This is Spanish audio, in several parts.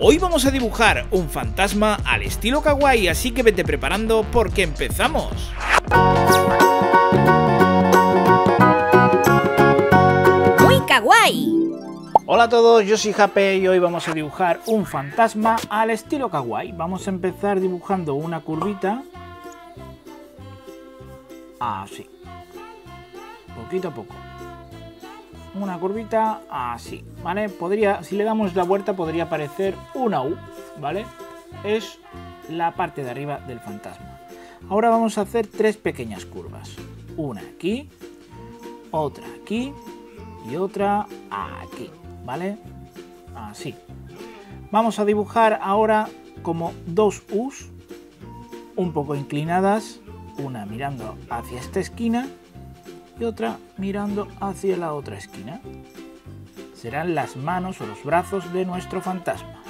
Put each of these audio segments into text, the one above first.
Hoy vamos a dibujar un fantasma al estilo kawaii, así que vete preparando porque empezamos. Muy kawaii. Hola a todos, yo soy Jape y hoy vamos a dibujar un fantasma al estilo kawaii. Vamos a empezar dibujando una curvita. Así. Poquito a poco una curvita así, ¿vale? Podría, si le damos la vuelta podría parecer una U, ¿vale? Es la parte de arriba del fantasma. Ahora vamos a hacer tres pequeñas curvas. Una aquí, otra aquí y otra aquí, ¿vale? Así. Vamos a dibujar ahora como dos U's un poco inclinadas, una mirando hacia esta esquina y otra mirando hacia la otra esquina. Serán las manos o los brazos de nuestro fantasma.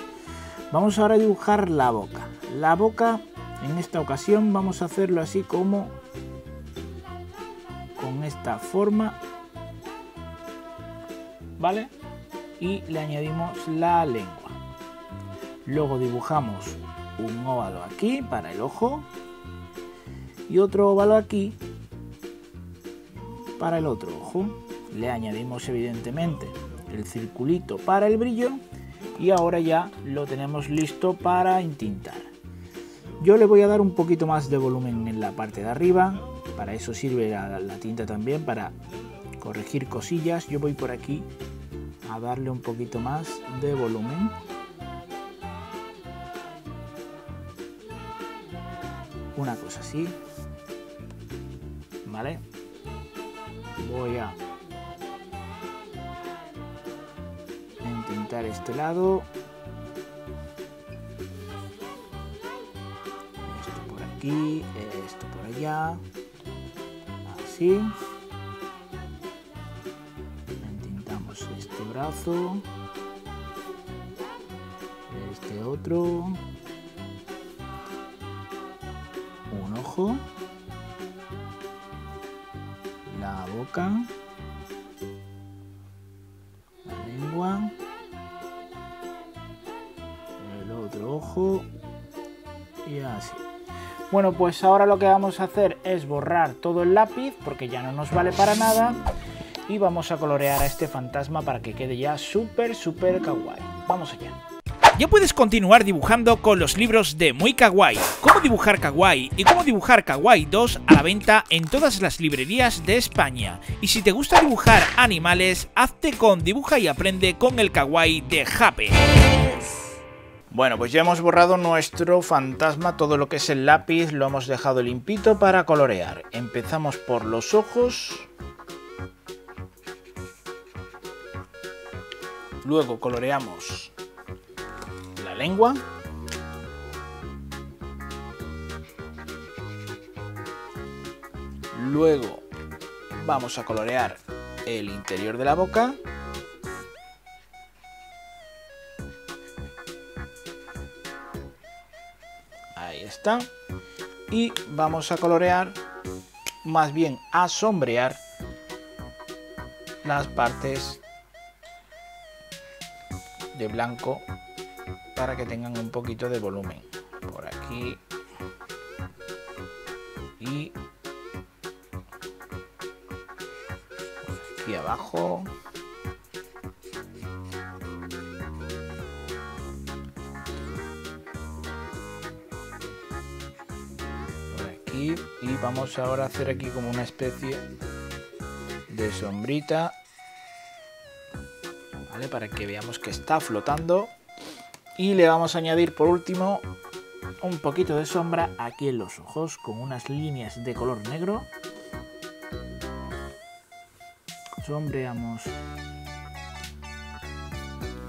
Vamos ahora a dibujar la boca. La boca, en esta ocasión, vamos a hacerlo así como con esta forma. ¿Vale? Y le añadimos la lengua. Luego dibujamos un óvalo aquí para el ojo y otro óvalo aquí para el otro ojo. Le añadimos evidentemente el circulito para el brillo y ahora ya lo tenemos listo para entintar. Yo le voy a dar un poquito más de volumen en la parte de arriba, para eso sirve la, la tinta también, para corregir cosillas. Yo voy por aquí a darle un poquito más de volumen. Una cosa así, ¿vale? Voy a intentar este lado. Esto por aquí esto por allá. Así. Intentamos este brazo. Este otro. Un ojo la boca, la lengua, el otro ojo. Y así. Bueno, pues ahora lo que vamos a hacer es borrar todo el lápiz porque ya no nos vale para nada. Y vamos a colorear a este fantasma para que quede ya súper, súper kawaii. Vamos allá ya puedes continuar dibujando con los libros de Muy Kawaii, cómo dibujar kawaii y cómo dibujar kawaii 2 a la venta en todas las librerías de España. Y si te gusta dibujar animales, hazte con Dibuja y Aprende con el kawaii de Jape. Bueno, pues ya hemos borrado nuestro fantasma, todo lo que es el lápiz lo hemos dejado limpito para colorear. Empezamos por los ojos. Luego coloreamos lengua. Luego vamos a colorear el interior de la boca. Ahí está. Y vamos a colorear, más bien a sombrear las partes de blanco para que tengan un poquito de volumen. Por aquí. Y aquí abajo. Por aquí. Y vamos ahora a hacer aquí como una especie de sombrita. ¿vale? para que veamos que está flotando y le vamos a añadir por último un poquito de sombra aquí en los ojos con unas líneas de color negro. Sombreamos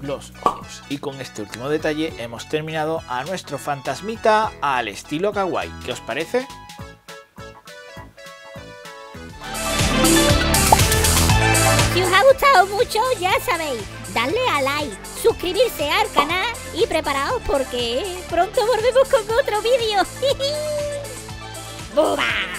los ojos. Y con este último detalle hemos terminado a nuestro fantasmita al estilo kawaii. ¿Qué os parece? Si os ha gustado mucho, ya sabéis, darle a like, suscribirse al canal y preparaos porque pronto volvemos con otro vídeo. ¡Buba!